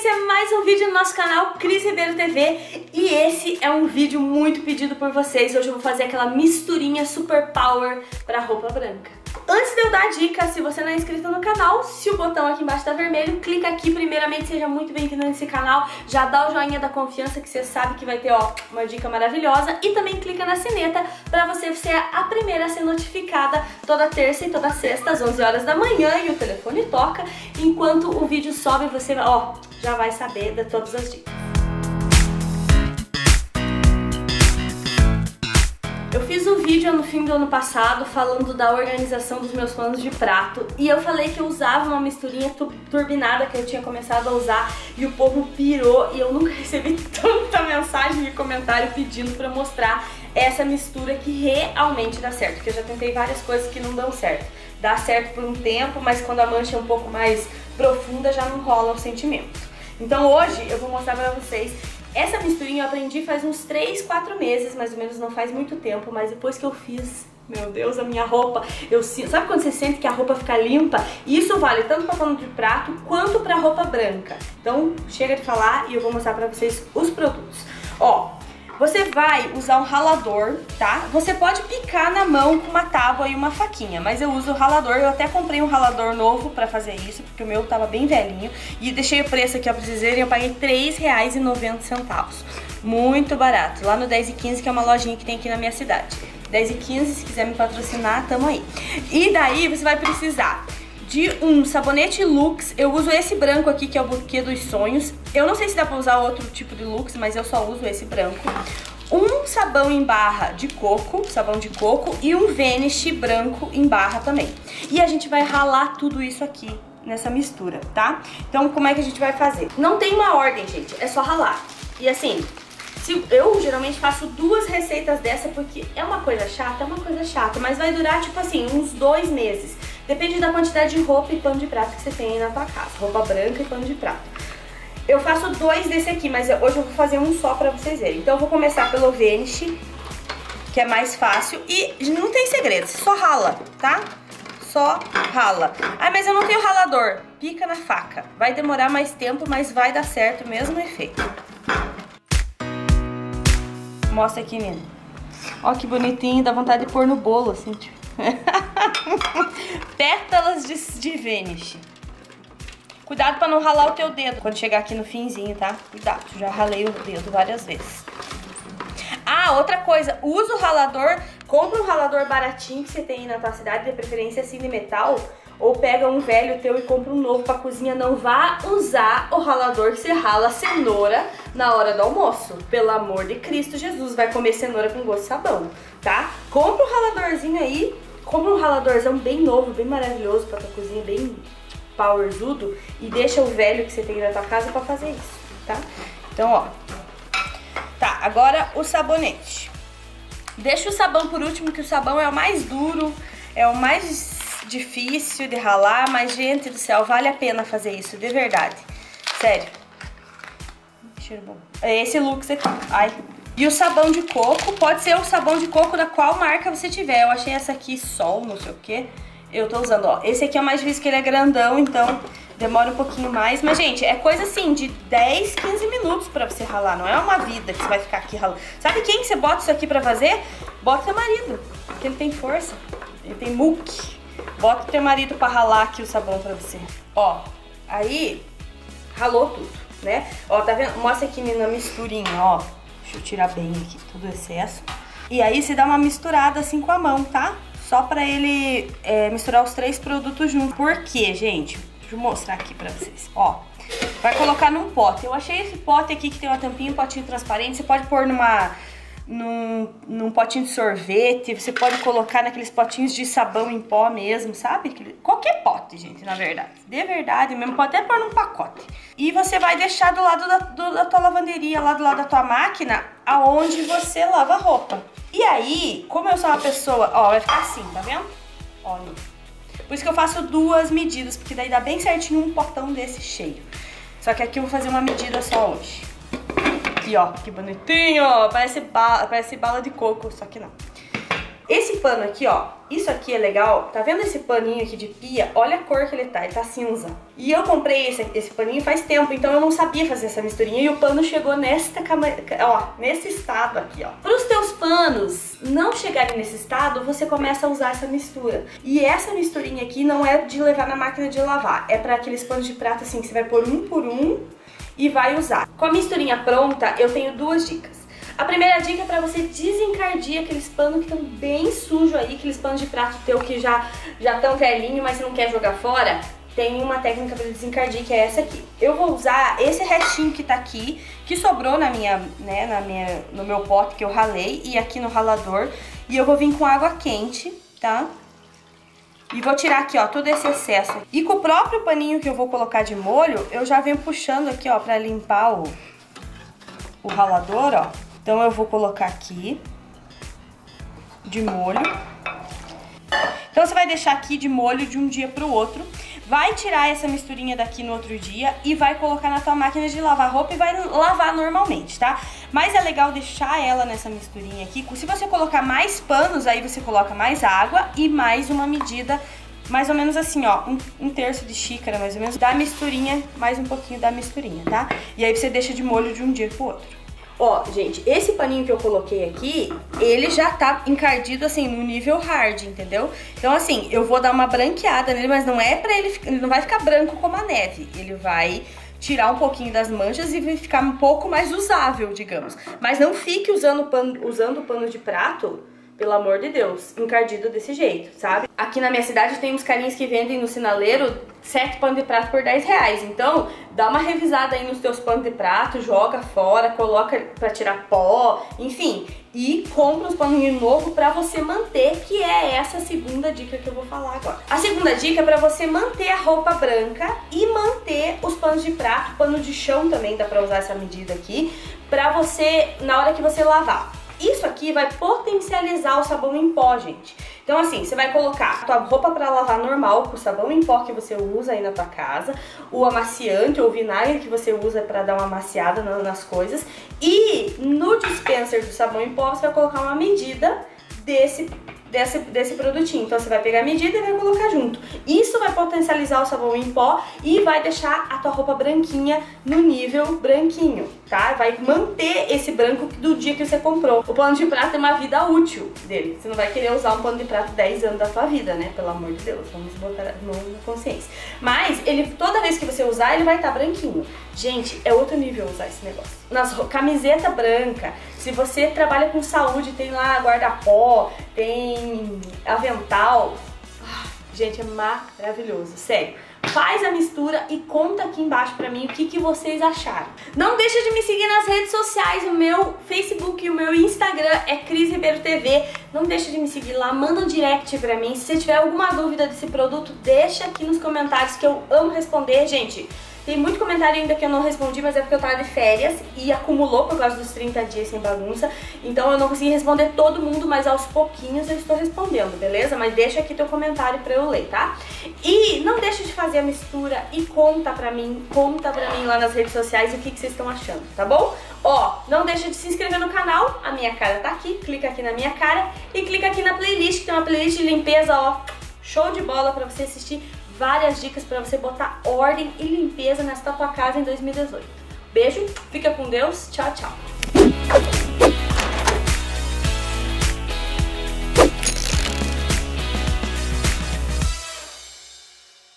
esse é mais um vídeo no nosso canal Cris Ribeiro TV e esse é um vídeo muito pedido por vocês. Hoje eu vou fazer aquela misturinha super power para roupa branca. Antes de eu dar a dica, se você não é inscrito no canal, se o botão aqui embaixo tá vermelho, clica aqui. Primeiramente, seja muito bem-vindo nesse canal. Já dá o joinha da confiança que você sabe que vai ter, ó, uma dica maravilhosa. E também clica na sineta pra você ser a primeira a ser notificada toda terça e toda sexta às 11 horas da manhã e o telefone toca. Enquanto o vídeo sobe, você, ó, já vai saber de todas as dicas. Eu fiz um vídeo no fim do ano passado falando da organização dos meus panos de prato e eu falei que eu usava uma misturinha turbinada que eu tinha começado a usar e o povo pirou e eu nunca recebi tanta mensagem e comentário pedindo pra mostrar essa mistura que realmente dá certo, porque eu já tentei várias coisas que não dão certo. Dá certo por um tempo, mas quando a mancha é um pouco mais profunda já não rola o sentimento. Então hoje eu vou mostrar pra vocês essa misturinha eu aprendi faz uns 3, 4 meses, mais ou menos, não faz muito tempo, mas depois que eu fiz, meu Deus, a minha roupa, eu sabe quando você sente que a roupa fica limpa? Isso vale tanto para pano de prato quanto para roupa branca. Então, chega de falar e eu vou mostrar para vocês os produtos. Ó, você vai usar um ralador, tá? Você pode picar na mão com uma tábua e uma faquinha, mas eu uso o ralador. Eu até comprei um ralador novo pra fazer isso, porque o meu tava bem velhinho. E deixei o preço aqui, ó, pra vocês verem, eu paguei R$3,90. Muito barato. Lá no 10 e 15, que é uma lojinha que tem aqui na minha cidade. 10 e 15, se quiser me patrocinar, tamo aí. E daí você vai precisar de um sabonete Lux. Eu uso esse branco aqui, que é o Buquê dos Sonhos. Eu não sei se dá pra usar outro tipo de Lux, mas eu só uso esse branco. Um sabão em barra de coco, sabão de coco, e um Vanish branco em barra também. E a gente vai ralar tudo isso aqui nessa mistura, tá? Então, como é que a gente vai fazer? Não tem uma ordem, gente, é só ralar. E assim, eu geralmente faço duas receitas dessa porque é uma coisa chata, é uma coisa chata, mas vai durar tipo assim, uns dois meses. Depende da quantidade de roupa e pano de prato que você tem aí na tua casa. Roupa branca e pano de prato. Eu faço dois desse aqui, mas hoje eu vou fazer um só pra vocês verem. Então eu vou começar pelo Vanish, que é mais fácil. E não tem segredo, só rala, tá? Só rala. Ah, mas eu não tenho ralador. Pica na faca. Vai demorar mais tempo, mas vai dar certo o mesmo efeito. Mostra aqui, menina. Ó que bonitinho, dá vontade de pôr no bolo, assim, tipo. Pétalas de, de Vanish. Cuidado pra não ralar o teu dedo quando chegar aqui no finzinho, tá? Cuidado, já ralei o dedo várias vezes. Ah, outra coisa, usa o ralador, compra um ralador baratinho que você tem aí na tua cidade, de preferência assim de metal, ou pega um velho teu e compra um novo pra cozinha. Não vá usar o ralador que você rala cenoura na hora do almoço. Pelo amor de Cristo Jesus, vai comer cenoura com gosto de sabão, tá? Compra um raladorzinho aí, compra um raladorzão bem novo, bem maravilhoso pra tua cozinha, bem powerzudo. E deixa o velho que você tem na tua casa pra fazer isso, tá? Então, ó. Tá, agora o sabonete. Deixa o sabão por último, que o sabão é o mais duro, é o mais difícil de ralar, mas gente do céu, vale a pena fazer isso, de verdade. Sério. Cheiro bom. É esse Lux aqui. Ai. E o sabão de coco, pode ser o sabão de coco da qual marca você tiver. Eu achei essa aqui Sol, não sei o que. Eu tô usando, ó. Esse aqui é mais difícil que ele é grandão, então demora um pouquinho mais. Mas, gente, é coisa assim de 10, 15 minutos pra você ralar. Não é uma vida que você vai ficar aqui ralando. Sabe quem que você bota isso aqui pra fazer? Bota seu marido, porque ele tem força. Ele tem muque. Bota o teu marido pra ralar aqui o sabão pra você. Ó, aí ralou tudo, né? Ó, tá vendo? Mostra aqui na misturinha, ó. Deixa eu tirar bem aqui todo o excesso. E aí você dá uma misturada assim com a mão, tá? Só pra ele é, misturar os três produtos juntos. Por quê, gente? Deixa eu mostrar aqui pra vocês. Ó, vai colocar num pote. Eu achei esse pote aqui que tem uma tampinha, um potinho transparente. Você pode pôr numa num, num potinho de sorvete, você pode colocar naqueles potinhos de sabão em pó mesmo, sabe? Qualquer pote, gente, na verdade. De verdade mesmo, pode até pôr num pacote. E você vai deixar do lado da, do, da tua lavanderia, lá do lado da tua máquina, aonde você lava a roupa. E aí, como eu sou uma pessoa, ó, vai ficar assim, tá vendo? Olha. Por isso que eu faço duas medidas, porque daí dá bem certinho um potão desse cheio. Só que aqui eu vou fazer uma medida só hoje aqui, ó. Que bonitinho. Parece bala, parece bala de coco, só que não. Esse pano aqui, ó, isso aqui é legal. Tá vendo esse paninho aqui de pia? Olha a cor que ele tá, ele tá cinza. E eu comprei esse, esse paninho faz tempo, então eu não sabia fazer essa misturinha. E o pano chegou nesta ó, nesse estado aqui, ó. Para os teus panos não chegarem nesse estado, você começa a usar essa mistura. E essa misturinha aqui não é de levar na máquina de lavar, é para aqueles panos de prata assim, que você vai pôr um por um e vai usar. Com a misturinha pronta, eu tenho duas dicas. A primeira dica é para você desencardir aqueles panos que estão bem sujos aí, aqueles panos de prato teu que já já estão velhinho, mas você não quer jogar fora. Tem uma técnica para desencardir que é essa aqui. Eu vou usar esse restinho que tá aqui, que sobrou na minha, né, na minha, no meu pote que eu ralei e aqui no ralador. E eu vou vir com água quente, tá? E vou tirar aqui, ó, todo esse excesso. E com o próprio paninho que eu vou colocar de molho, eu já venho puxando aqui, ó, pra limpar o, o ralador, ó. Então eu vou colocar aqui de molho. Então você vai deixar aqui de molho de um dia para o outro. Vai tirar essa misturinha daqui no outro dia e vai colocar na tua máquina de lavar roupa e vai lavar normalmente, tá? Mas é legal deixar ela nessa misturinha aqui. Se você colocar mais panos, aí você coloca mais água e mais uma medida mais ou menos assim, ó, um, um, terço de xícara, mais ou menos, da misturinha, mais um pouquinho da misturinha, tá? E aí você deixa de molho de um dia pro outro. Ó, gente, esse paninho que eu coloquei aqui, ele já tá encardido, assim, no nível hard, entendeu? Então, assim, eu vou dar uma branqueada nele, mas não é pra ele... Ele não vai ficar branco como a neve. Ele vai tirar um pouquinho das manchas e ficar um pouco mais usável, digamos. Mas não fique usando pano, usando pano de prato pelo amor de Deus, encardido desse jeito, sabe? Aqui na minha cidade tem uns carinhos que vendem no sinaleiro sete panos de prato por 10 reais. Então, dá uma revisada aí nos teus panos de prato, joga fora, coloca pra tirar pó, enfim. E compra uns paninhos novos pra você manter, que é essa segunda dica que eu vou falar agora. A segunda dica é pra você manter a roupa branca e manter os panos de prato, pano de chão também dá pra usar essa medida aqui, pra você, na hora que você lavar. Isso aqui vai potencializar o sabão em pó, gente. Então assim, você vai colocar a tua roupa para lavar normal, com o sabão em pó que você usa aí na tua casa, o amaciante ou vinagre que você usa para dar uma amaciada nas coisas, e no dispenser do sabão em pó você vai colocar uma medida desse desse, desse produtinho. Então você vai pegar a medida e vai colocar junto. Isso vai potencializar o sabão em pó e vai deixar a tua roupa branquinha no nível branquinho, tá? Vai manter esse branco do dia que você comprou. O pano de prato tem uma vida útil dele. Você não vai querer usar um pano de prato 10 anos da tua vida, né? Pelo amor de Deus, vamos botar na consciência. Mas ele, toda vez que você usar, ele vai estar tá branquinho. Gente, é outro nível usar esse negócio. Nas camiseta branca, se você trabalha com saúde, tem lá guarda-pó, tem avental. Ah, gente, é maravilhoso, sério. Faz a mistura e conta aqui embaixo pra mim o que, que vocês acharam. Não deixa de me seguir nas redes sociais, o meu Facebook e o meu Instagram é Cris Ribeiro TV. Não deixa de me seguir lá, manda um direct pra mim. Se você tiver alguma dúvida desse produto, deixa aqui nos comentários que eu amo responder, gente. Tem muito comentário ainda que eu não respondi, mas é porque eu tava de férias e acumulou por causa dos 30 dias sem bagunça. Então eu não consegui responder todo mundo, mas aos pouquinhos eu estou respondendo, beleza? Mas deixa aqui teu comentário pra eu ler, tá? E não deixa de fazer a mistura e conta pra mim, conta pra mim lá nas redes sociais o que, que vocês estão achando, tá bom? Ó, não deixa de se inscrever no canal, a minha cara tá aqui, clica aqui na minha cara e clica aqui na playlist, que tem uma playlist de limpeza, ó, show de bola pra você assistir várias dicas para você botar ordem e limpeza nessa tua casa em 2018. Beijo, fica com Deus, tchau, tchau.